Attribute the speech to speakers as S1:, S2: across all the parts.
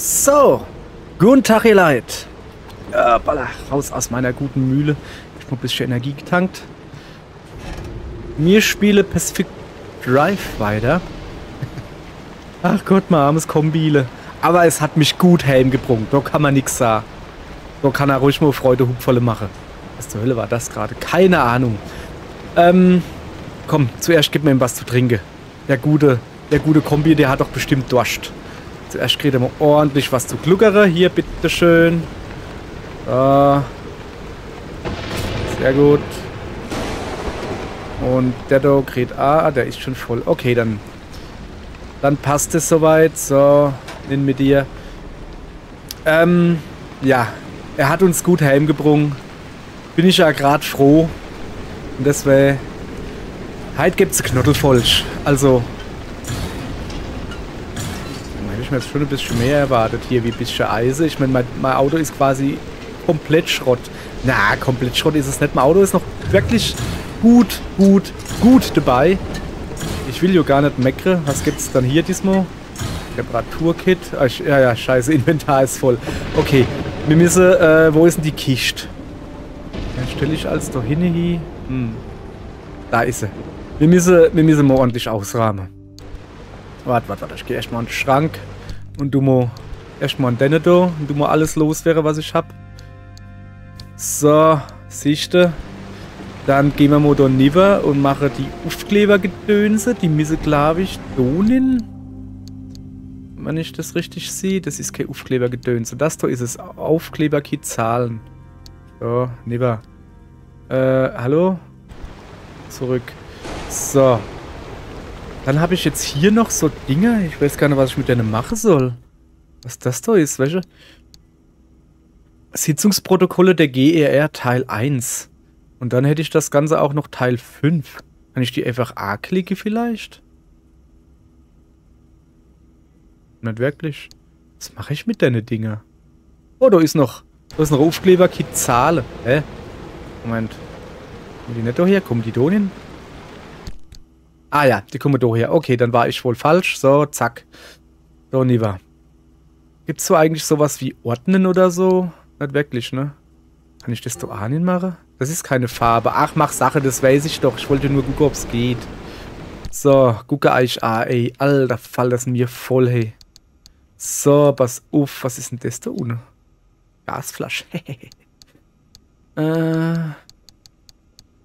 S1: So, guten Tag, ihr Leid. Baller, raus aus meiner guten Mühle. Ich hab ein bisschen Energie getankt. Mir spiele Pacific Drive weiter. Ach Gott, mein armes Kombile. Aber es hat mich gut heimgebrungen. Da kann man nichts sagen. Da kann er ruhig mal Freude hupvolle machen. Was zur Hölle war das gerade? Keine Ahnung. Ähm, komm, zuerst gib mir ihm was zu trinken. Der gute, der gute Kombi, der hat doch bestimmt Durst. Zuerst kriegt er mal ordentlich was zu gluckere. Hier, bitteschön. So. Sehr gut. Und der da kriegt A, der ist schon voll. Okay, dann, dann passt es soweit. So, nimm mit dir. Ähm, ja, er hat uns gut heimgebrungen. Bin ich ja gerade froh. Und deswegen, heute gibt's Knottelfolsch. Also, hätte ich mir jetzt schon ein bisschen mehr erwartet. Hier wie ein bisschen Eise. Ich meine, mein, mein Auto ist quasi komplett Schrott. Na, komplett Schrott ist es nicht. Mein Auto ist noch wirklich gut, gut, gut dabei. Ich will ja gar nicht meckern. Was gibt's dann hier diesmal? Reparaturkit. Ah, ja, ja, scheiße, Inventar ist voll. Okay, wir müssen, äh, wo ist denn die Kiste? Dann stelle ich alles da hin. Hm. Da ist sie. Wir müssen, wir müssen mal ordentlich ausrahmen. Warte, warte, warte, ich gehe erstmal in den Schrank und du mal erstmal an deine da und du mal alles los was ich hab. So, siehste. Dann gehen wir mal da rüber und machen die Aufklebergedönse. Die müssen, glaube ich, donen. Wenn ich das richtig sehe, das ist kein Aufklebergedönse. Das da ist es. Aufkleberkit Zahlen. So, rüber. Äh, hallo? Zurück. So. Dann habe ich jetzt hier noch so Dinge. Ich weiß gar nicht, was ich mit denen machen soll. Was das da ist, welche? Sitzungsprotokolle der GER Teil 1. Und dann hätte ich das Ganze auch noch Teil 5. Kann ich die einfach A klicke vielleicht? Nicht wirklich. Was mache ich mit deinen Dinger? Oh, da ist noch. Da ist noch Aufkleber, Kit Zahlen. Hä? Moment. Kommen die nicht da her? Kommen die da hin? Ah ja, die kommen da her. Okay, dann war ich wohl falsch. So, zack. So, Niva. Gibt es so eigentlich sowas wie Ordnen oder so? Nicht wirklich, ne? Kann ich das da ahnen machen? Das ist keine Farbe. Ach, mach Sache, das weiß ich doch. Ich wollte nur gucken, ob es geht. So, gucke euch an, ey. Alter, fall das mir voll, hey. So, pass auf. Was ist denn das da unten? Gasflasche. äh...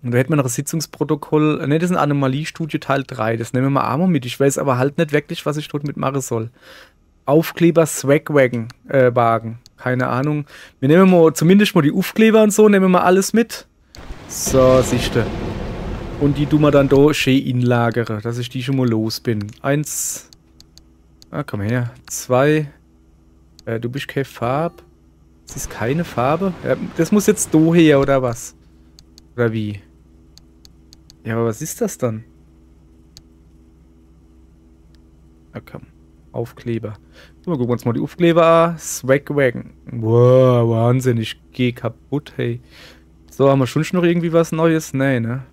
S1: Und da hätten wir noch ein Sitzungsprotokoll. Ne, das ist eine Anomaliestudie Teil 3. Das nehmen wir auch mal mit. Ich weiß aber halt nicht wirklich, was ich dort mitmachen soll. Aufkleber Swagwagen äh, Wagen. Keine Ahnung. Wir nehmen mal zumindest mal die Aufkleber und so, nehmen wir alles mit. So, siehste. Und die tun wir dann da schön inlagere, dass ich die schon mal los bin. Eins. Ah, komm her. Zwei. Äh, du bist keine Farbe. Das ist keine Farbe. Ja, das muss jetzt da her, oder was? Oder wie? Ja, aber was ist das dann? Na komm. Aufkleber. Mal gucken wir uns mal die Aufkleber an. Swagwagon. Wow, Wahnsinn. Ich gehe kaputt, hey. So, haben wir schon noch irgendwie was Neues? Nee, ne?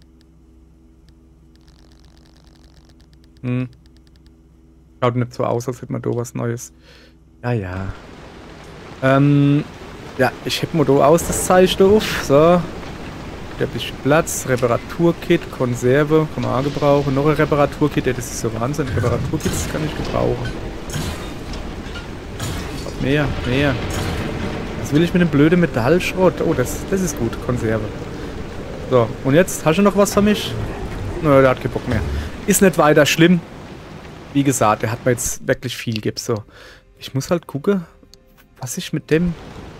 S1: Hm. Schaut nicht so aus, als hätte man da was Neues. Ja, ja. Ähm, ja, ich heb mal da aus das Zeichen auf. So bisschen Platz, Reparaturkit, Konserve, kann man auch gebrauchen. Noch ein Reparaturkit, ja, das ist so Wahnsinn. Reparaturkits kann ich gebrauchen. Mehr, mehr. Was will ich mit dem blöden Metallschrott? Oh, das, das ist gut, Konserve. So, und jetzt, hast du noch was für mich? Nö, der hat keinen Bock mehr. Ist nicht weiter schlimm. Wie gesagt, der hat mir jetzt wirklich viel gibt. So, ich muss halt gucken, was ich mit dem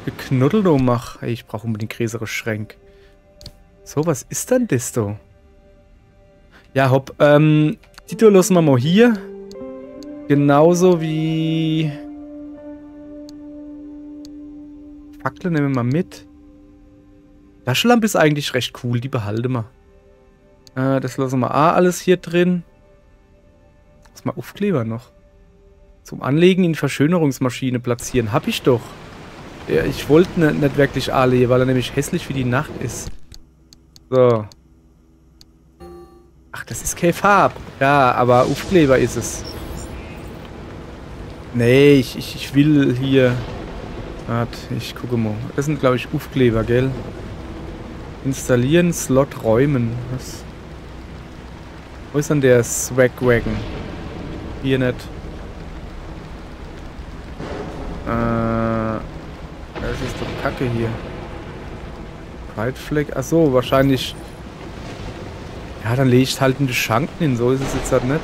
S1: Geknuddel mache. Ich brauche unbedingt größere Schränke. So, was ist denn das da? Ja, hopp. Ähm, die da lassen wir mal hier. Genauso wie... Fackel nehmen wir mal mit. Taschenlampe ist eigentlich recht cool, die behalten wir. Äh, das lassen wir auch alles hier drin. Was mal Aufkleber noch. Zum Anlegen in Verschönerungsmaschine platzieren. Hab ich doch. Ja, ich wollte ne, nicht wirklich alle, weil er nämlich hässlich wie die Nacht ist. So. Ach, das ist kein Farb. Ja, aber Aufkleber ist es. Nee, ich, ich, ich will hier... Warte, ich gucke mal. Das sind, glaube ich, Aufkleber, gell? Installieren, Slot räumen. Was? Wo ist denn der Swagwagon? Hier nicht. Äh, das ist doch Kacke hier. Flag. Achso, wahrscheinlich. Ja, dann lege ich halt in die Schanken hin. So ist es jetzt halt nicht.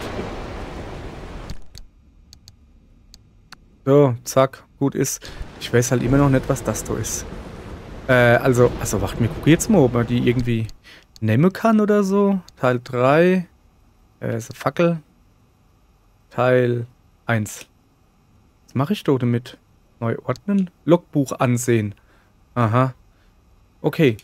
S1: So, zack, gut ist. Ich weiß halt immer noch nicht, was das da ist. Äh, also, also warte, mir gucke jetzt mal, ob man die irgendwie nehmen kann oder so. Teil 3. Äh, ist eine Fackel. Teil 1. Was mache ich da damit? Neu ordnen? Logbuch ansehen. Aha. Okay.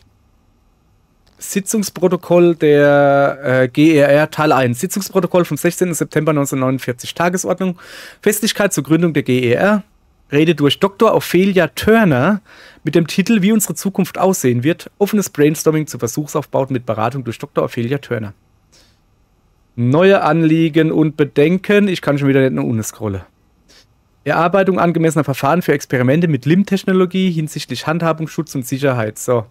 S1: Sitzungsprotokoll der äh, GER Teil 1. Sitzungsprotokoll vom 16. September 1949. Tagesordnung. Festlichkeit zur Gründung der GER. Rede durch Dr. Ophelia Turner mit dem Titel Wie unsere Zukunft aussehen wird. Offenes Brainstorming zu Versuchsaufbauten mit Beratung durch Dr. Ophelia Turner. Neue Anliegen und Bedenken. Ich kann schon wieder nicht nur unten scrollen. Erarbeitung angemessener Verfahren für Experimente mit LIM-Technologie hinsichtlich Handhabung, Schutz und Sicherheit. So.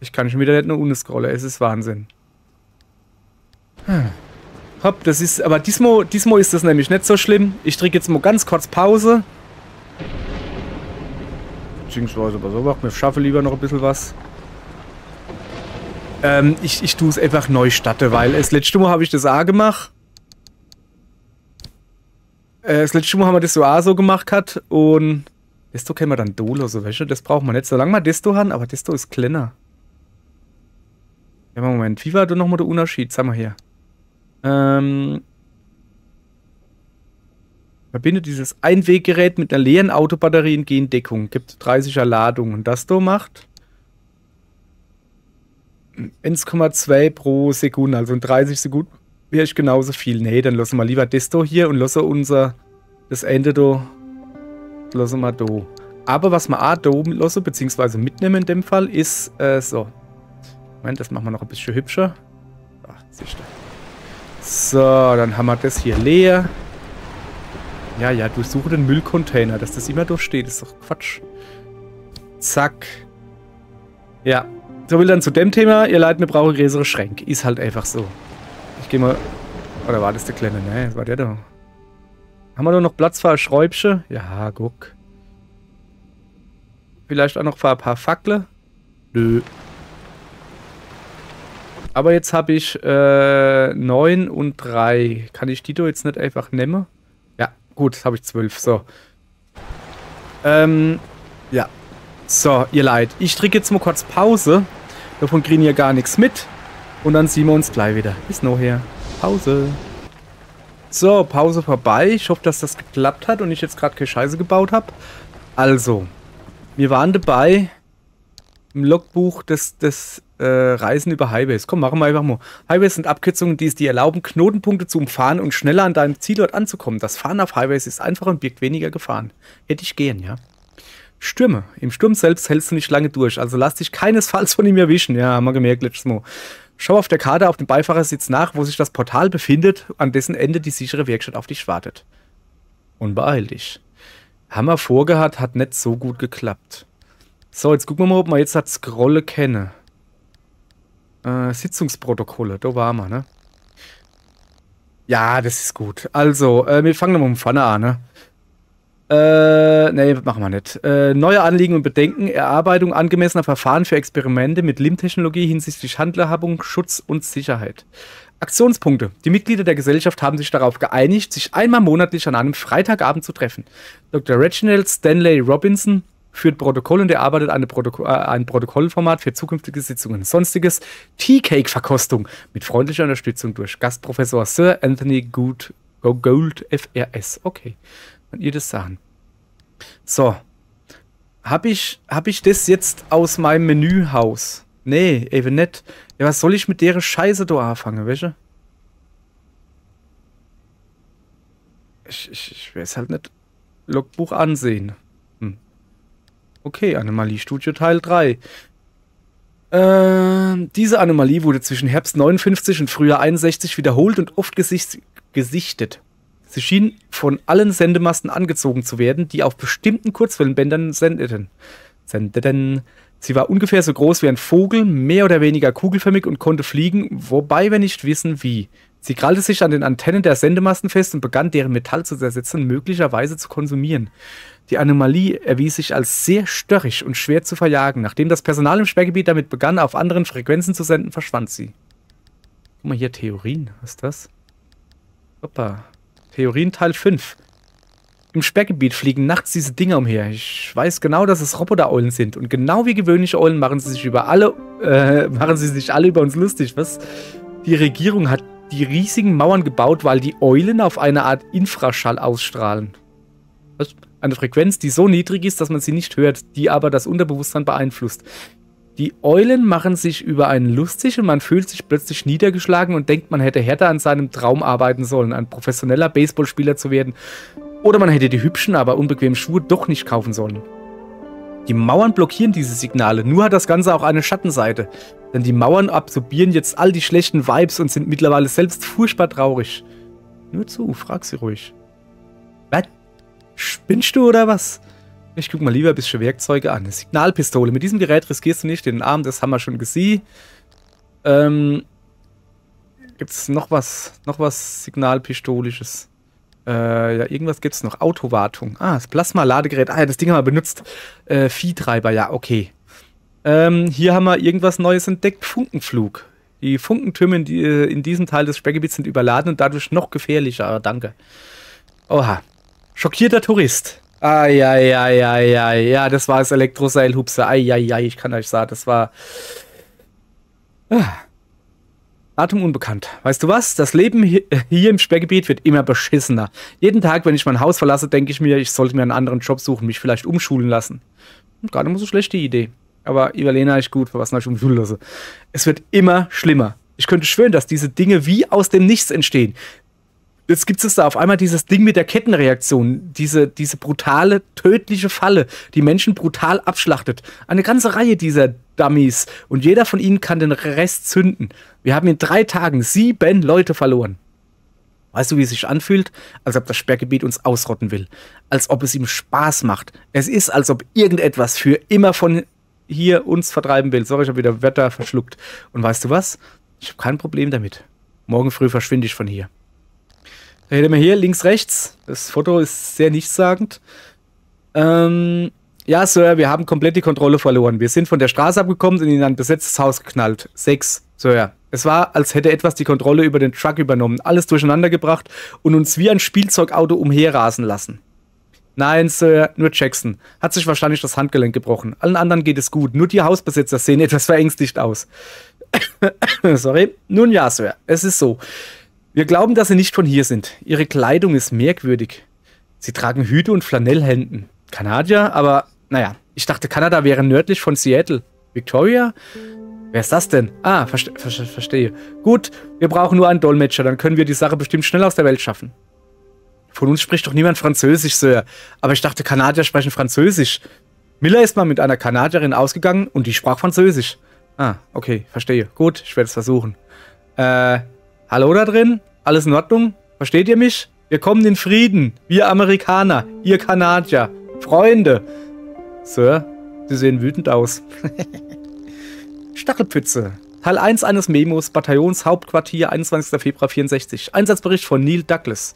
S1: Ich kann schon wieder nicht nur unten scrollen. Es ist Wahnsinn. Hm. Hopp, das ist, aber diesmal, diesmal ist das nämlich nicht so schlimm. Ich drücke jetzt mal ganz kurz Pause. Beziehungsweise, aber so macht mir schaffe lieber noch ein bisschen was. Ähm, ich, ich tue es einfach neu statte, weil das letzte Mal habe ich das auch gemacht. Äh, das letzte Mal haben wir das so auch so gemacht hat und Desto können wir dann Dolo, so du, das braucht man nicht. Solange wir Desto haben, aber Desto ist kleiner. Ja, Moment, wie war da nochmal der Unterschied? Sag mal hier. Ähm, verbindet dieses Einweggerät mit einer leeren Autobatterie in Gendeckung. Gibt 30er Ladung. Und das da macht 1,2 pro Sekunde, also in 30 Sekunden wäre ich genauso viel. Nee, dann lassen wir lieber da hier und lassen unser das Ende da lassen wir da. Aber was wir auch da lassen, beziehungsweise mitnehmen in dem Fall, ist äh, so. Moment, das machen wir noch ein bisschen hübscher. Ach, siehst du. So, dann haben wir das hier leer. Ja, ja, durchsuche den Müllcontainer. Dass das immer durchsteht, ist doch Quatsch. Zack. Ja, so will dann zu dem Thema, ihr Leid, mir brauche größere Schränke. Ist halt einfach so. Ich gehe mal... Oder war das der Kleine? Ne, war der da. Haben wir da noch Platz für ein Schräubchen? Ja, guck. Vielleicht auch noch für ein paar Fackeln? Nö. Aber jetzt habe ich äh, 9 und 3. Kann ich die da jetzt nicht einfach nehmen? Ja, gut, habe ich 12. So. Ähm, ja. So, ihr Leid. Ich drücke jetzt mal kurz Pause. Davon kriegen ihr gar nichts mit. Und dann sehen wir uns gleich wieder. Bis nachher. Pause. So, Pause vorbei. Ich hoffe, dass das geklappt hat und ich jetzt gerade keine Scheiße gebaut habe. Also, wir waren dabei im Logbuch des, des äh, Reisen über Highways. Komm, machen wir einfach mal. Highways sind Abkürzungen, die es dir erlauben, Knotenpunkte zu umfahren und schneller an deinem Zielort anzukommen. Das Fahren auf Highways ist einfacher und birgt weniger Gefahren. Hätte ich gehen, ja. Stürme. Im Sturm selbst hältst du nicht lange durch, also lass dich keinesfalls von ihm erwischen. Ja, haben wir gemerkt letztes Mal. Schau auf der Karte auf dem Beifahrersitz nach, wo sich das Portal befindet, an dessen Ende die sichere Werkstatt auf dich wartet. Und beeil dich. Haben wir vorgehabt, hat nicht so gut geklappt. So, jetzt gucken wir mal, ob wir jetzt das Scrolle kennen. Äh, Sitzungsprotokolle, da waren wir, ne? Ja, das ist gut. Also, äh, wir fangen nochmal von vorne an, ne? Äh, nee, machen wir nicht. Äh, neue Anliegen und Bedenken, Erarbeitung angemessener Verfahren für Experimente mit LIM-Technologie hinsichtlich Handlerhabung, Schutz und Sicherheit. Aktionspunkte. Die Mitglieder der Gesellschaft haben sich darauf geeinigt, sich einmal monatlich an einem Freitagabend zu treffen. Dr. Reginald Stanley Robinson führt Protokoll und erarbeitet Protokoll, äh, ein Protokollformat für zukünftige Sitzungen. Sonstiges Tea-Cake-Verkostung mit freundlicher Unterstützung durch Gastprofessor Sir Anthony Gould, Gold FRS. Okay wenn ihr das sagen. So. Hab ich, hab ich das jetzt aus meinem Menühaus? Nee, eben nicht. Ja, was soll ich mit der Scheiße da anfangen, welche? Ich, ich, ich weiß halt nicht. Logbuch ansehen. Hm. Okay, Anomalie Studio Teil 3. Äh, diese Anomalie wurde zwischen Herbst 59 und Frühjahr 61 wiederholt und oft gesicht gesichtet. Sie schien von allen Sendemasten angezogen zu werden, die auf bestimmten Kurzwellenbändern sendeten. Sendeten. Sie war ungefähr so groß wie ein Vogel, mehr oder weniger kugelförmig und konnte fliegen, wobei wir nicht wissen wie. Sie krallte sich an den Antennen der Sendemasten fest und begann deren Metall zu zersetzen, möglicherweise zu konsumieren. Die Anomalie erwies sich als sehr störrisch und schwer zu verjagen. Nachdem das Personal im Sperrgebiet damit begann, auf anderen Frequenzen zu senden, verschwand sie. Guck mal hier, Theorien. Was ist das? Hoppa. Theorien Teil 5. Im Sperrgebiet fliegen nachts diese Dinger umher. Ich weiß genau, dass es Roboter-Eulen sind. Und genau wie gewöhnliche Eulen machen sie sich über alle, äh, machen sie sich alle über uns lustig. Was? Die Regierung hat die riesigen Mauern gebaut, weil die Eulen auf eine Art Infraschall ausstrahlen. Was? Eine Frequenz, die so niedrig ist, dass man sie nicht hört, die aber das Unterbewusstsein beeinflusst. Die Eulen machen sich über einen lustig und man fühlt sich plötzlich niedergeschlagen und denkt, man hätte härter an seinem Traum arbeiten sollen, ein professioneller Baseballspieler zu werden. Oder man hätte die hübschen, aber unbequemen Schuhe doch nicht kaufen sollen. Die Mauern blockieren diese Signale, nur hat das Ganze auch eine Schattenseite. Denn die Mauern absorbieren jetzt all die schlechten Vibes und sind mittlerweile selbst furchtbar traurig. Nur zu, frag sie ruhig. Was? Spinnst du oder was? Ich guck mal lieber ein bisschen Werkzeuge an. Eine Signalpistole. Mit diesem Gerät riskierst du nicht den Arm, das haben wir schon gesehen. Ähm, Gibt es noch was, noch was Signalpistolisches? Äh, ja, irgendwas gibt es noch. Autowartung. Ah, das Plasma-Ladegerät. Ah, ja, das Ding haben wir benutzt. Äh, Viehtreiber, ja, okay. Ähm, hier haben wir irgendwas Neues entdeckt. Funkenflug. Die Funkentürme in, die, äh, in diesem Teil des Sperrgebiets sind überladen und dadurch noch gefährlicher. Danke. Oha. Schockierter Tourist. Eieieiei. Ja, das war das Elektroseilhupse. Eieiei, ich kann euch sagen, das war. Ah. Atem unbekannt. Weißt du was? Das Leben hier, hier im Sperrgebiet wird immer beschissener. Jeden Tag, wenn ich mein Haus verlasse, denke ich mir, ich sollte mir einen anderen Job suchen, mich vielleicht umschulen lassen. Gar nicht mal so schlechte Idee. Aber Ivalena ist gut, für was ich umschulen lasse. Es wird immer schlimmer. Ich könnte schwören, dass diese Dinge wie aus dem Nichts entstehen. Jetzt gibt es da auf einmal dieses Ding mit der Kettenreaktion, diese, diese brutale, tödliche Falle, die Menschen brutal abschlachtet. Eine ganze Reihe dieser Dummies und jeder von ihnen kann den Rest zünden. Wir haben in drei Tagen sieben Leute verloren. Weißt du, wie es sich anfühlt? Als ob das Sperrgebiet uns ausrotten will. Als ob es ihm Spaß macht. Es ist, als ob irgendetwas für immer von hier uns vertreiben will. Sorry, ich habe wieder Wetter verschluckt. Und weißt du was? Ich habe kein Problem damit. Morgen früh verschwinde ich von hier. Da hätten wir hier links, rechts. Das Foto ist sehr nichtssagend. Ähm, ja, Sir, wir haben komplett die Kontrolle verloren. Wir sind von der Straße abgekommen und in ein besetztes Haus geknallt. Sechs, Sir. Es war, als hätte etwas die Kontrolle über den Truck übernommen, alles durcheinander gebracht und uns wie ein Spielzeugauto umherrasen lassen. Nein, Sir, nur Jackson. Hat sich wahrscheinlich das Handgelenk gebrochen. Allen anderen geht es gut. Nur die Hausbesitzer sehen etwas verängstigt aus. Sorry. Nun ja, Sir. Es ist so. Wir glauben, dass sie nicht von hier sind. Ihre Kleidung ist merkwürdig. Sie tragen Hüte und Flanellhemden. Kanadier, aber naja, ich dachte, Kanada wäre nördlich von Seattle. Victoria? Wer ist das denn? Ah, verste ver verstehe. Gut, wir brauchen nur einen Dolmetscher, dann können wir die Sache bestimmt schnell aus der Welt schaffen. Von uns spricht doch niemand Französisch, Sir. Aber ich dachte, Kanadier sprechen Französisch. Miller ist mal mit einer Kanadierin ausgegangen und die sprach Französisch. Ah, okay, verstehe. Gut, ich werde es versuchen. Äh, Hallo da drin? Alles in Ordnung? Versteht ihr mich? Wir kommen in Frieden. Wir Amerikaner, ihr Kanadier. Freunde. Sir, Sie sehen wütend aus. Stachelpfütze. Teil 1 eines Memos, Bataillons Hauptquartier, 21. Februar 64. Einsatzbericht von Neil Douglas.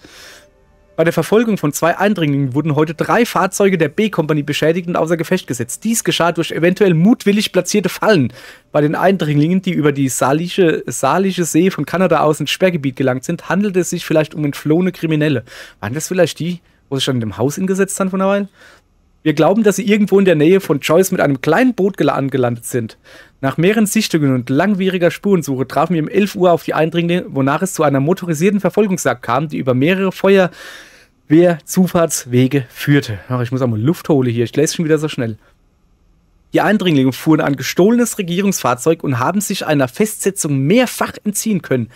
S1: Bei der Verfolgung von zwei Eindringlingen wurden heute drei Fahrzeuge der B-Kompanie beschädigt und außer Gefecht gesetzt. Dies geschah durch eventuell mutwillig platzierte Fallen bei den Eindringlingen, die über die Salische, Salische See von Kanada aus ins Sperrgebiet gelangt sind. Handelte es sich vielleicht um entflohene Kriminelle? Waren das vielleicht die, wo sich dann in dem Haus hingesetzt haben von einer Weile? Wir glauben, dass sie irgendwo in der Nähe von Joyce mit einem kleinen Boot angelandet sind. Nach mehreren Sichtungen und langwieriger Spurensuche trafen wir um 11 Uhr auf die Eindringlinge, wonach es zu einer motorisierten Verfolgungsjagd kam, die über mehrere Feuerwehr-Zufahrtswege führte. Ach, ich muss auch mal Luft holen hier, ich lese schon wieder so schnell. Die Eindringlinge fuhren ein gestohlenes Regierungsfahrzeug und haben sich einer Festsetzung mehrfach entziehen können.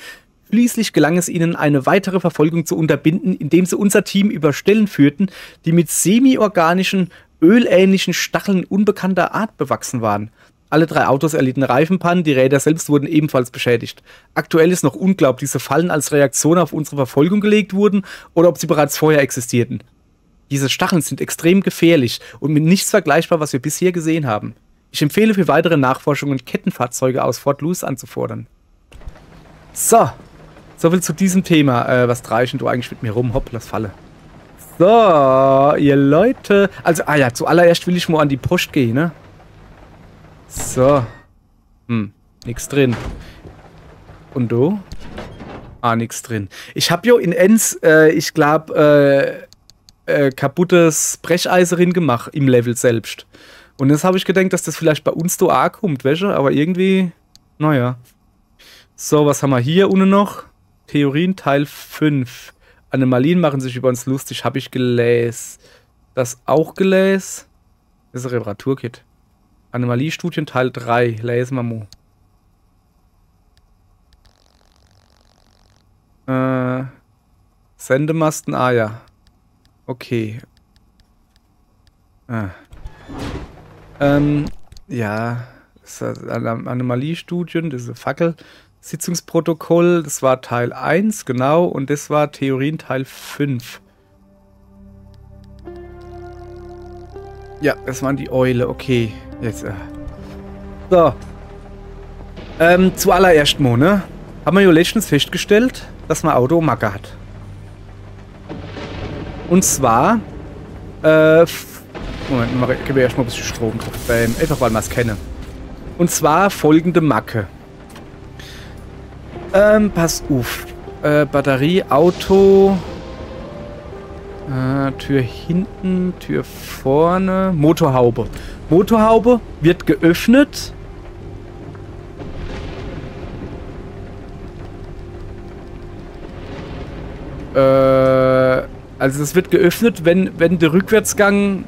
S1: Schließlich gelang es ihnen, eine weitere Verfolgung zu unterbinden, indem sie unser Team über Stellen führten, die mit semi-organischen, ölähnlichen Stacheln unbekannter Art bewachsen waren. Alle drei Autos erlitten Reifenpannen, die Räder selbst wurden ebenfalls beschädigt. Aktuell ist noch unklar, ob diese Fallen als Reaktion auf unsere Verfolgung gelegt wurden oder ob sie bereits vorher existierten. Diese Stacheln sind extrem gefährlich und mit nichts vergleichbar, was wir bisher gesehen haben. Ich empfehle für weitere Nachforschungen Kettenfahrzeuge aus Fort Lewis anzufordern. So, soviel zu diesem Thema. Äh, was dreichen du eigentlich mit mir rum? Hopp, lass falle. So, ihr Leute. Also, ah ja, zuallererst will ich mal an die Post gehen, ne? So. Hm, nix drin. Und du? Ah, nix drin. Ich hab jo in Enns, äh, ich glaub, äh, äh, kaputtes Brecheisen gemacht im Level selbst. Und jetzt habe ich gedacht, dass das vielleicht bei uns da auch kommt, welche? Aber irgendwie, naja. So, was haben wir hier unten noch? Theorien Teil 5. Anomalien machen sich über uns lustig, habe ich gelesen. Das auch gelesen? Das ist ein Reparaturkit. Anomaliestudien Teil 3. Lesen wir mal. Äh, Sendemasten, ah ja. Okay. Ah. Ähm, ja. Das ist Anomaliestudien, diese Fackel-Sitzungsprotokoll, das war Teil 1, genau, und das war Theorien Teil 5. Ja, das waren die Eule, okay. Jetzt, äh. So. Ähm, zuallererst mal, ne? Haben wir ja letztens festgestellt, dass man Auto Macke hat. Und zwar, äh, Moment, gebe erstmal ein bisschen Strom drauf. Ähm, einfach weil wir es kennen. Und zwar folgende Macke. Ähm, pass auf. Äh, Batterie, Auto. Äh, Tür hinten, Tür vorne. Motorhaube. Motorhaube wird geöffnet. Äh, also es wird geöffnet, wenn, wenn der Rückwärtsgang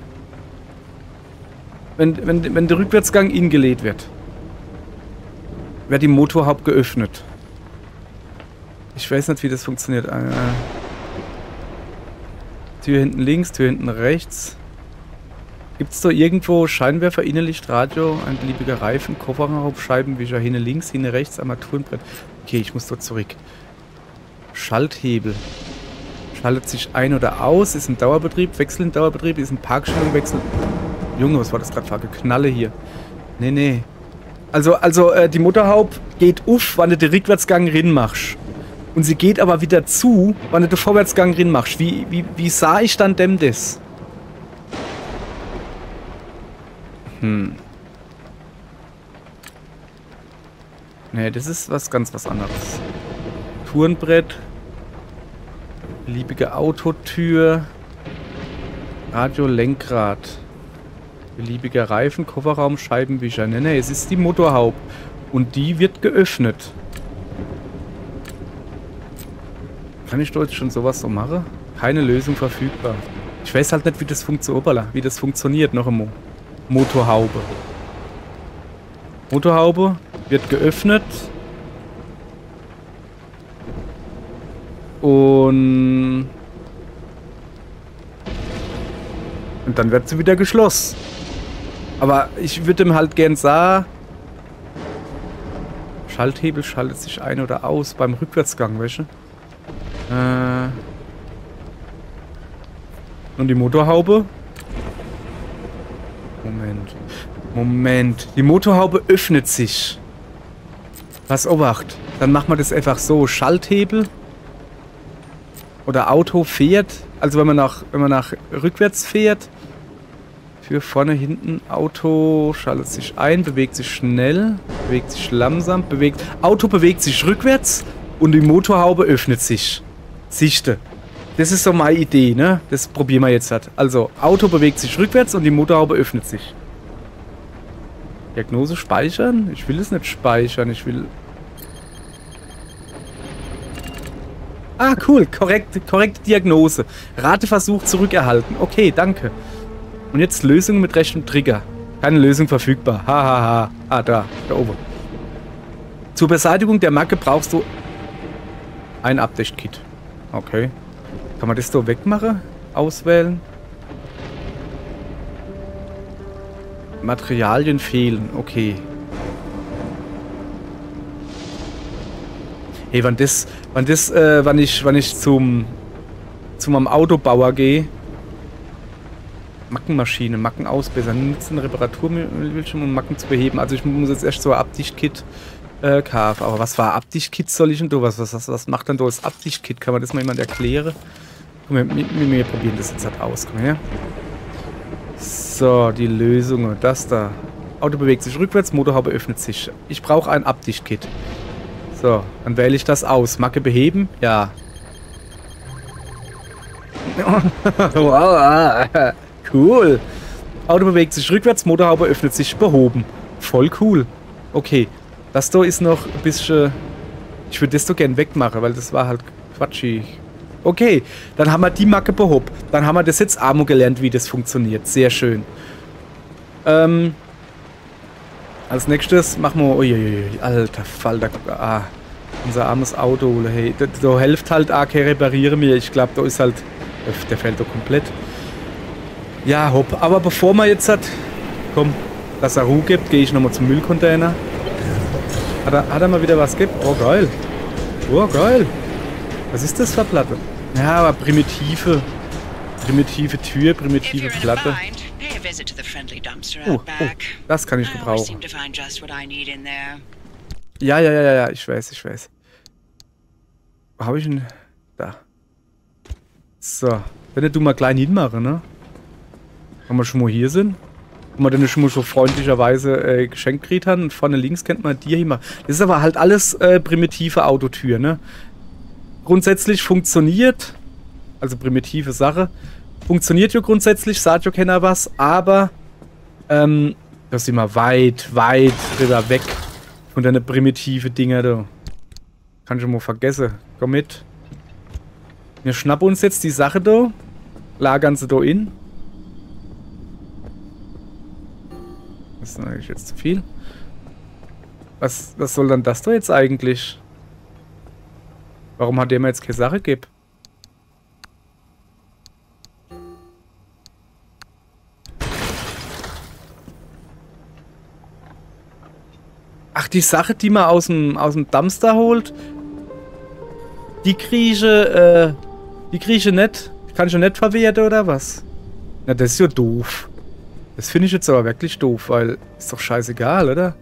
S1: wenn, wenn, wenn der Rückwärtsgang ingelegt wird, wird die Motorhaupt geöffnet. Ich weiß nicht, wie das funktioniert. Äh, Tür hinten links, Tür hinten rechts. Gibt es da irgendwo Scheinwerfer, Innenlicht, Radio, ein beliebiger Reifen, Kofferraum, Scheibenwischer, hinten links, hinten rechts, Armaturenbrett. Okay, ich muss dort zurück. Schalthebel. Schaltet sich ein oder aus, ist ein Dauerbetrieb, Wechsel in Dauerbetrieb, ist ein Parkstellung, Wechsel... Junge, was war das gerade für Knalle hier? Nee, nee. Also, also äh, die Motorhaupt geht auf, wenn du den Rückwärtsgang rin machst. Und sie geht aber wieder zu, wenn du den Vorwärtsgang rin machst. Wie, wie, wie sah ich dann dem das? Hm. Nee, das ist was ganz was anderes. Tourenbrett. Beliebige Autotür. Radio Lenkrad. Beliebiger Reifen, Kofferraum, Scheibenwischer. Ne, ne, es ist die Motorhaube. Und die wird geöffnet. Kann ich dort schon sowas so machen? Keine Lösung verfügbar. Ich weiß halt nicht, wie das funktioniert. Wie das funktioniert noch einmal. Motorhaube. Motorhaube wird geöffnet. Und... Und dann wird sie wieder geschlossen. Aber ich würde ihm halt gern sagen, Schalthebel schaltet sich ein oder aus beim Rückwärtsgang, weißt du? Äh Und die Motorhaube? Moment. Moment. Die Motorhaube öffnet sich. Was obacht. Dann machen wir das einfach so. Schalthebel. Oder Auto fährt. Also wenn man nach, wenn man nach rückwärts fährt, Tür vorne, hinten. Auto schaltet sich ein, bewegt sich schnell, bewegt sich langsam, bewegt... Auto bewegt sich rückwärts und die Motorhaube öffnet sich. Sichte. Das ist so meine Idee, ne? Das probieren wir jetzt halt. Also, Auto bewegt sich rückwärts und die Motorhaube öffnet sich. Diagnose speichern? Ich will es nicht speichern, ich will... Ah, cool. Korrekt, korrekte Diagnose. Rateversuch zurückerhalten. Okay, danke. Und jetzt Lösung mit rechtem Trigger. Keine Lösung verfügbar. Hahaha. Ha, ha. Ah, da. Da oben. Zur Beseitigung der Macke brauchst du ein Update-Kit. Okay. Kann man das so wegmachen? Auswählen? Materialien fehlen. Okay. Hey, wann das, wann das, äh, wann ich, wann ich zum, zu meinem Autobauer gehe. Mackenmaschine, Macken ausbessern, nutzen Reparaturwildschirm, um Macken zu beheben. Also ich muss jetzt erst so ein Abdichtkit äh, kaufen. Aber was war Abdichtkit soll ich denn da? Was, was, was macht denn da das Abdichtkit? Kann man das mal jemand erklären? Komm, wir, wir, wir probieren das jetzt halt aus. Komm her. So, die Lösung. Das da. Auto bewegt sich rückwärts, Motorhaube öffnet sich. Ich brauche ein Abdichtkit. So, dann wähle ich das aus. Macke beheben? Ja. cool. Auto bewegt sich rückwärts, Motorhaube öffnet sich, behoben. Voll cool. Okay, das da ist noch ein bisschen... Ich würde das so gern wegmachen, weil das war halt quatschig. Okay, dann haben wir die Macke behoben. Dann haben wir das jetzt Amo gelernt, wie das funktioniert. Sehr schön. Ähm, als nächstes machen wir... Uiuiui, alter Falter. Ah, unser armes Auto. Hey, da, da hilft halt AK reparieren mir. Ich glaube, da ist halt... Der fällt doch komplett. Ja, hopp. Aber bevor man jetzt hat... Komm, dass er Ruhe gibt, gehe ich nochmal zum Müllcontainer. Hat er, hat er mal wieder was gibt? Oh, geil. Oh, geil. Was ist das für Platte? Ja, aber primitive... Primitive Tür, primitive Platte. Oh, oh, das kann ich gebrauchen. Ja, ja, ja, ja, ich weiß, ich weiß. Wo habe ich ihn? Da. So. Wenn du mal klein hinmachen, ne? Wenn wir schon mal hier sind. Wir den schon mal so freundlicherweise äh, geschenkt gekriegt haben. Und vorne links kennt man hier mal. Das ist aber halt alles äh, primitive Autotür, ne? Grundsätzlich funktioniert. Also primitive Sache. Funktioniert ja grundsätzlich, sagt ja keiner was, aber ähm, das ist immer weit, weit drüber weg von deine primitive Dinger da. Kann ich mal vergessen. Komm mit. Wir schnappen uns jetzt die Sache da. Lagern sie da in. Das ist natürlich jetzt zu viel. Was, was soll dann das da jetzt eigentlich? Warum hat der mir jetzt keine Sache gegeben? Ach, die Sache, die man aus dem, aus dem Dumpster holt, die kriege äh, die kriege nicht. Kann ich nicht verwerten oder was? Na, das ist ja doof. Das finde ich jetzt aber wirklich doof, weil ist doch scheißegal, oder?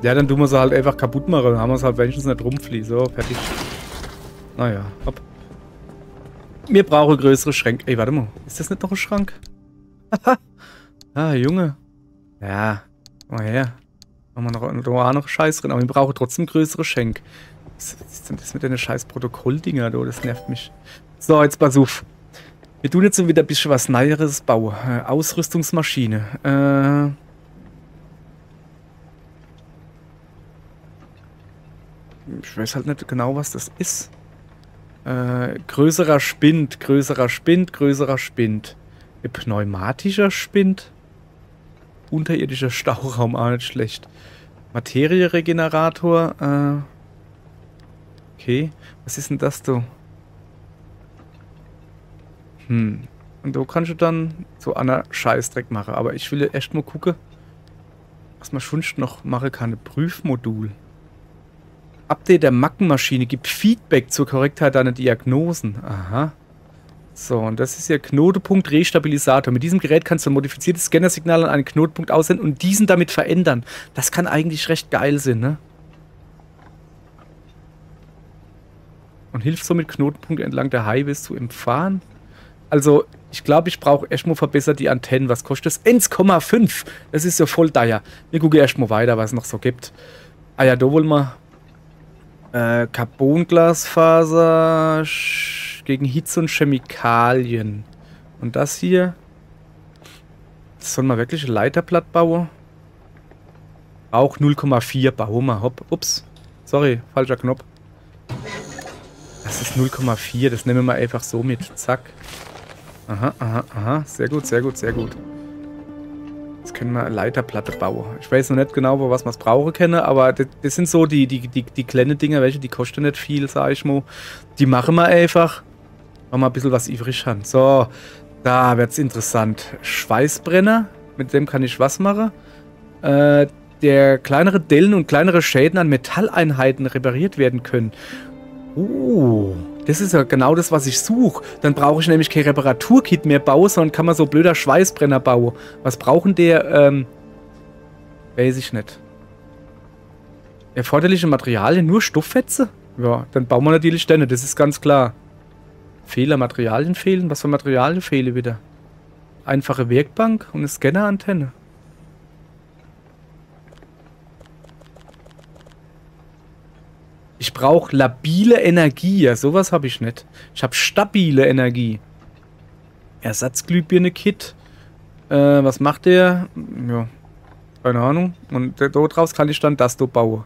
S1: Ja, dann tun wir sie halt einfach kaputt machen. Dann haben wir es halt wenigstens nicht rumfliehen. So, fertig. Naja, hopp. Wir brauchen größere Schränke. Ey, warte mal. Ist das nicht noch ein Schrank? ah, Junge. Ja, mal her. Machen wir noch, noch, noch Scheiß drin. Aber wir brauchen trotzdem größere Schenk. Was ist denn das mit den scheiß Protokolldinger, du? Das nervt mich. So, jetzt pass auf. Wir tun jetzt wieder ein bisschen was Neueres bauen. Äh, Ausrüstungsmaschine. Äh... Ich weiß halt nicht genau, was das ist. Äh, größerer Spind, größerer Spind, größerer Spind. Pneumatischer Spind? Unterirdischer Stauraum, auch nicht schlecht. Materieregenerator, äh... Okay, was ist denn das, du? Hm, und da kannst du dann so einer Scheißdreck machen. Aber ich will erst mal gucken, was man schon noch machen kann. Prüfmodul. Update der Mackenmaschine gibt Feedback zur Korrektheit deiner Diagnosen. Aha. So, und das ist ja Knotenpunkt Restabilisator. Mit diesem Gerät kannst du ein modifiziertes Scannersignal an einen Knotenpunkt aussenden und diesen damit verändern. Das kann eigentlich recht geil sein, ne? Und hilft somit Knotenpunkte entlang der Highways zu empfahren. Also, ich glaube, ich brauche erstmal verbessert die Antennen. Was kostet das? 1,5. Das ist ja voll teuer. Wir gucken erstmal weiter, was es noch so gibt. Ah ja, da wollen wir äh, Carbonglasfaser gegen Hitze und Chemikalien. Und das hier. Das soll man wirklich ein Leiterblatt bauen? Auch 0,4 bauen wir. Hopp. Ups. Sorry, falscher Knopf. Das ist 0,4. Das nehmen wir einfach so mit. Zack. Aha, aha, aha. Sehr gut, sehr gut, sehr gut. Jetzt können wir eine Leiterplatte bauen. Ich weiß noch nicht genau, wo was man es brauchen kann, aber das, das, sind so die, die, die, die kleinen Dinger, welche, die kosten nicht viel, sag ich mal. Die machen wir einfach, weil wir ein bisschen was übrig haben. So, Da wird's interessant. Schweißbrenner, mit dem kann ich was machen. Äh, der kleinere Dellen und kleinere Schäden an Metalleinheiten repariert werden können. Oh, das ist ja genau das, was ich suche. Dann brauche ich nämlich kein Reparaturkit mehr bauen, sondern kann man so blöder Schweißbrenner bauen. Was brauchen der? Ähm, weiß ich nicht. Erforderliche Materialien, nur Stofffetze? Ja, dann bauen wir natürlich Stände, das ist ganz klar. Fehler, Materialien fehlen? Was für Materialien fehlen wieder? Einfache Werkbank und eine Scannerantenne. Ich brauche labile Energie. Ja, sowas habe ich nicht. Ich habe stabile Energie. Ersatzglühbirne-Kit. Äh, was macht der? Ja, keine Ahnung. Und daraus kann ich dann das da bauen.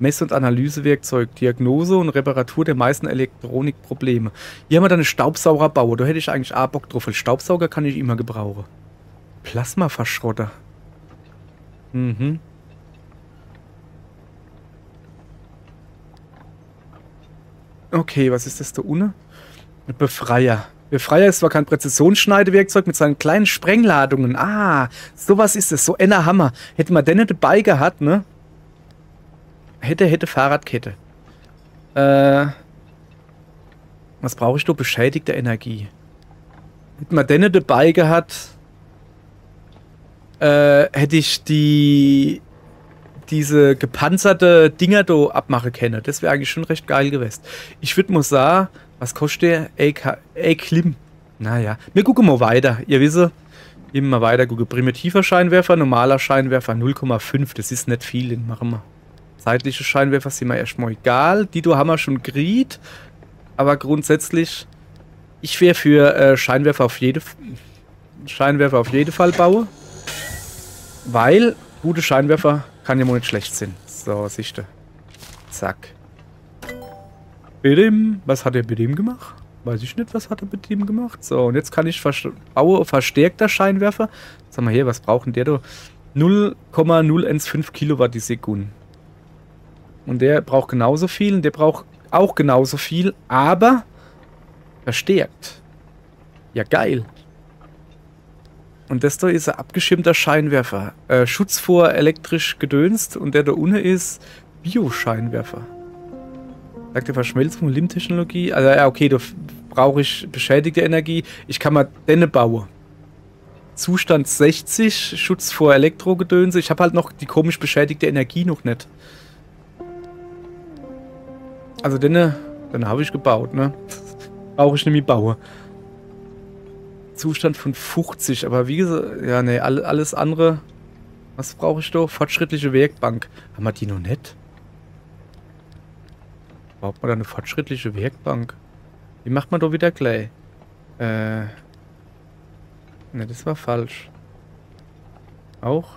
S1: Mess- und Analysewerkzeug, Diagnose und Reparatur der meisten Elektronikprobleme. Hier haben wir dann einen Staubsaugerbauer. Da hätte ich eigentlich auch Bock drauf, weil Staubsauger kann ich immer gebrauchen. Plasmaverschrotter. Mhm. Okay, was ist das da unten? Befreier. Befreier ist zwar kein Präzisionsschneidewerkzeug mit seinen kleinen Sprengladungen. Ah, sowas ist es. So einer Hammer. Hätte man den dabei gehabt, ne? Hätte, hätte Fahrradkette. Äh. Was brauche ich da? Beschädigte Energie. Hätte man den dabei gehabt, äh, hätte ich die diese gepanzerte Dinger da abmachen können. Das wäre eigentlich schon recht geil gewesen. Ich würde mal sagen, was kostet der? Ey, Klim. Naja, wir gucken mal weiter. Ihr wisst, immer weiter gucken. Primitiver Scheinwerfer, normaler Scheinwerfer 0,5. Das ist nicht viel, den machen wir. Zeitliche Scheinwerfer sind mir erstmal egal. Die du haben wir schon geriet. Aber grundsätzlich, ich wäre für äh, Scheinwerfer auf jede Scheinwerfer auf jeden Fall bauen. Weil gute Scheinwerfer kann ja wohl nicht schlecht sein. So, siehste. Zack. Bidim. Was hat er dem gemacht? Weiß ich nicht, was hat er mit dem gemacht. So, und jetzt kann ich vers verstärkter Scheinwerfer. Sag mal hier, was braucht denn der da? 0,015 Kilowatt die Sekunde. Und der braucht genauso viel und der braucht auch genauso viel, aber verstärkt. Ja, geil. Und das da ist ein abgeschirmter Scheinwerfer. Äh, Schutz vor elektrisch gedönst und der da unten ist Bioscheinwerfer. Sagt der Verschmelzung Lim-Technologie. Also ja, okay, da brauche ich beschädigte Energie. Ich kann mal denne bauen. Zustand 60, Schutz vor Elektrogedönse. Ich habe halt noch die komisch beschädigte Energie noch nicht. Also denne, dann habe ich gebaut, ne? Brauche ich nämlich bauen. Zustand von 50, aber wie gesagt, ja, ne, alles andere. Was brauche ich da? Fortschrittliche Werkbank. Haben wir die noch nicht? Braucht man da eine fortschrittliche Werkbank? Wie macht man da wieder Clay? Äh. Ne, das war falsch. Auch?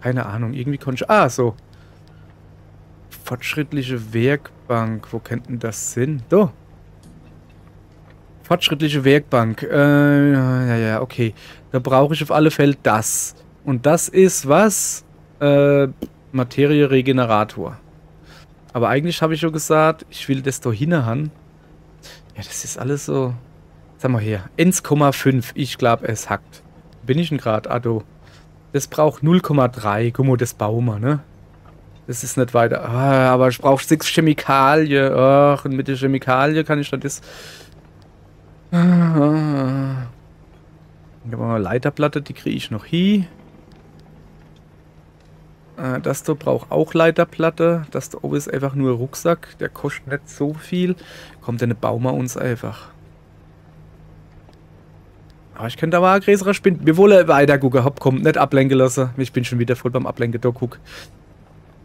S1: Keine Ahnung, irgendwie konnte ich. Ah, so. Fortschrittliche Werkbank. Wo könnten das sein? Da. Fortschrittliche Werkbank. Äh, ja, ja, okay. Da brauche ich auf alle Fälle das. Und das ist was? Äh, Materie-Regenerator. Aber eigentlich habe ich schon gesagt, ich will das da hinhauen. Ja, das ist alles so... Sag mal her. 1,5. Ich glaube, es hackt. Bin ich denn gerade? Ado. Das braucht 0,3. Guck mal, das bauen wir, ne? Das ist nicht weiter. Ah, aber ich brauche 6 Chemikalien. Ach, und mit der Chemikalie kann ich dann das... Ich habe eine Leiterplatte, die kriege ich noch hier. Äh, das da braucht auch Leiterplatte. Das da oben ist einfach nur Rucksack. Der kostet nicht so viel. Kommt dann bauen wir uns einfach. Aber ich könnte aber ein größerer Spind. Wir wollen weiter gucken. Hopp, kommt nicht ablenken lassen. Ich bin schon wieder voll beim Ablenken. Da guck.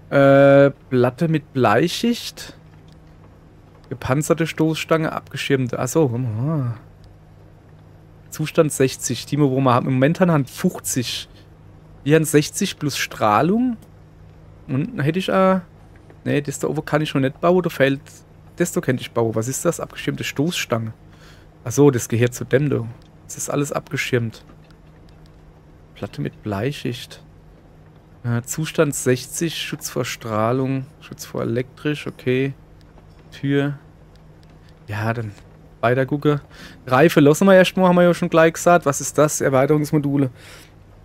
S1: Äh, Platte mit Bleischicht. Gepanzerte Stoßstange, abgeschirmte. Achso. Zustand 60. Timo, wo wir im Moment haben 50. Wir haben 60 plus Strahlung. Und dann hätte ich auch. Ne, das da oben kann ich schon nicht bauen. Da fällt. Das da könnte ich bauen. Was ist das? Abgeschirmte Stoßstange. Achso, das gehört zu dem da. Das ist alles abgeschirmt. Platte mit Bleischicht. Äh, Zustand 60, Schutz vor Strahlung, Schutz vor elektrisch, okay. Tür. Ja, dann Weiter gucken. Reife lassen wir erstmal, haben wir ja schon gleich gesagt. Was ist das? Erweiterungsmodule.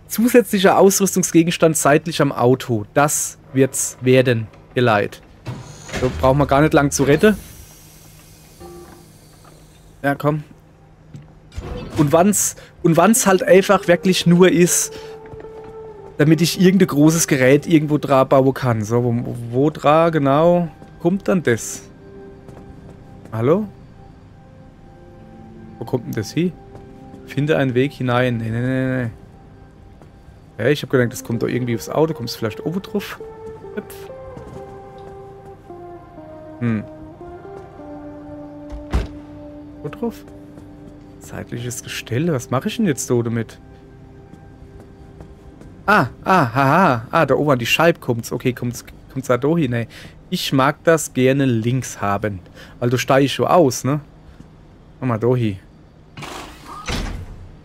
S1: Zusätzlicher Ausrüstungsgegenstand seitlich am Auto. Das wird's werden. Geleit. So brauchen wir gar nicht lang zu retten. Ja, komm. Und wann's, und wann's halt einfach wirklich nur ist, damit ich irgendein großes Gerät irgendwo dran bauen kann. So, wo, wo dran genau kommt dann das? Hallo? Wo kommt denn das hin? Finde einen Weg hinein. Nee, nee, nee, nee. Ja, ich habe gedacht, das kommt doch irgendwie aufs Auto. Kommt es vielleicht oben drauf? Hüpf. Hm. Wo drauf? Zeitliches Gestell. Was mache ich denn jetzt so damit? Ah, ah, haha. Ah, da oben an die Scheibe kommt's. Okay, kommt's, kommt's da hin, ey. Ich mag das gerne links haben. Weil du steigst schon aus, ne? Mach mal da hin.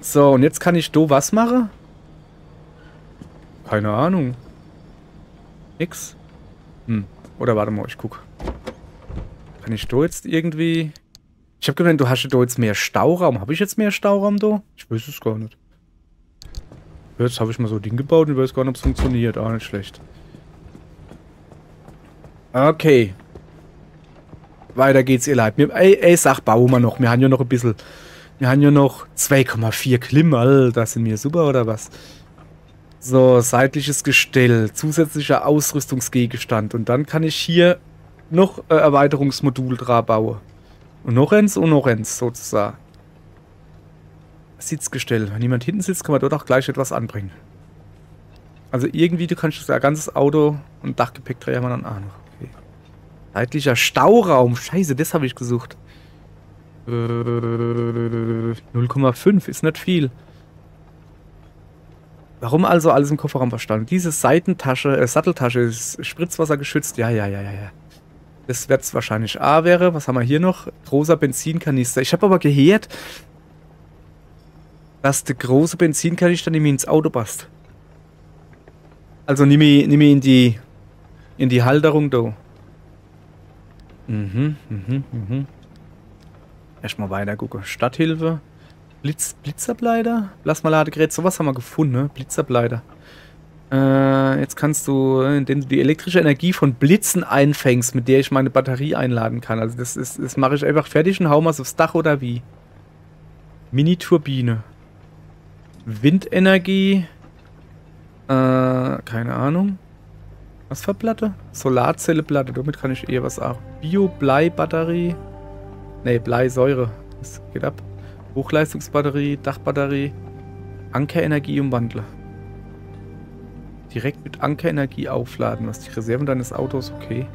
S1: So, und jetzt kann ich do was machen? Keine Ahnung. Nix. Hm. Oder warte mal, ich guck. Kann ich da jetzt irgendwie... Ich habe gemeint, du hast da jetzt mehr Stauraum. Habe ich jetzt mehr Stauraum da? Ich weiß es gar nicht. Jetzt habe ich mal so ein Ding gebaut und ich weiß gar nicht, ob es funktioniert. Auch nicht schlecht. Okay. Weiter geht's, ihr Leid. Ey, ey, sag, bauen wir noch. Wir haben ja noch ein bisschen... Wir haben ja noch 2,4 Klimm. Alter, sind wir super oder was? So, seitliches Gestell, zusätzlicher Ausrüstungsgegenstand. Und dann kann ich hier noch ein Erweiterungsmodul dran bauen. Und noch eins und noch eins, sozusagen. Sitzgestell. Wenn jemand hinten sitzt, kann man dort auch gleich etwas anbringen. Also irgendwie, du kannst das ganzes Auto und Dachgepäckträger man dann auch noch. Okay. Seitlicher Stauraum. Scheiße, das habe ich gesucht. 0,5 ist nicht viel. Warum also alles im Kofferraum verstanden? Diese Seitentasche, äh, Satteltasche ist Spritzwasser geschützt. Ja, ja, ja, ja, ja. Das wird es wahrscheinlich A wäre. Was haben wir hier noch? Großer Benzinkanister. Ich habe aber gehört, dass der große Benzinkanister mehr ins Auto passt. Also nimm ich, nimm ich in die in die Halterung da. Mhm, mhm, mhm. Erstmal weiter gucken. Stadthilfe. Blitz, Blitzableiter? Plasmaladegerät, sowas haben wir gefunden, ne? Blitzableiter. Äh, jetzt kannst du, indem du die elektrische Energie von Blitzen einfängst, mit der ich meine Batterie einladen kann. Also das ist, das mache ich einfach fertig und hau mal aufs Dach oder wie? Mini-Turbine. Windenergie. Äh, keine Ahnung. Was für Platte? Solarzelleplatte, damit kann ich eher was auch. Bio-Blei-Batterie. Ne, Bleisäure. Das geht ab. Hochleistungsbatterie, Dachbatterie, Ankerenergieumwandler. Direkt mit Ankerenergie aufladen. Was die Reserven deines Autos, okay.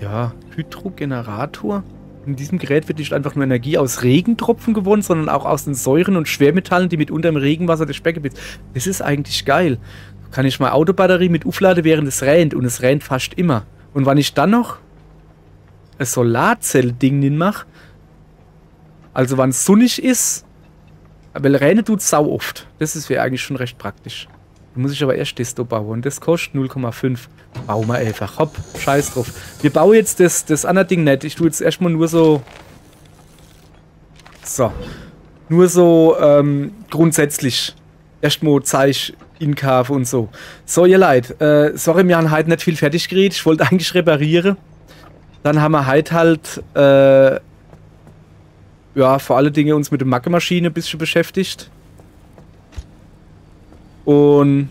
S1: Ja, Hydrogenerator. In diesem Gerät wird nicht einfach nur Energie aus Regentropfen gewonnen, sondern auch aus den Säuren und Schwermetallen, die mitunter im Regenwasser des Speckgebiets. Das ist eigentlich geil. Kann ich mal Autobatterie mit aufladen, während es rennt. Und es rennt fast immer. Und wenn ich dann noch ein Solarzell-Ding mache, also wenn es sonnig ist, weil Räne tut sau oft. Das ist wäre eigentlich schon recht praktisch. Da muss ich aber erst das da bauen. Und das kostet 0,5. Bauen wir einfach. Hopp, scheiß drauf. Wir bauen jetzt das, das andere Ding nicht. Ich tue jetzt erstmal nur so... So. Nur so ähm, grundsätzlich. Erstmal zeige ich Inkave und so. So, ihr Leid. Äh, sorry, wir haben heute nicht viel fertig geredet. Ich wollte eigentlich reparieren. Dann haben wir heute halt... Äh, ja, vor allen Dingen uns mit der Macke-Maschine ein bisschen beschäftigt. Und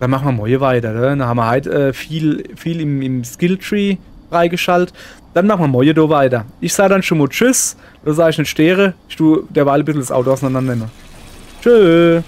S1: dann machen wir morgen weiter. Ne? Dann haben wir halt äh, viel, viel im, im Skilltree freigeschaltet. Dann machen wir morgen da weiter. Ich sage dann schon mal Tschüss. Da sage ich nicht Stere. Ich tue derweil ein bisschen das Auto auseinandernehmen. Tschüss.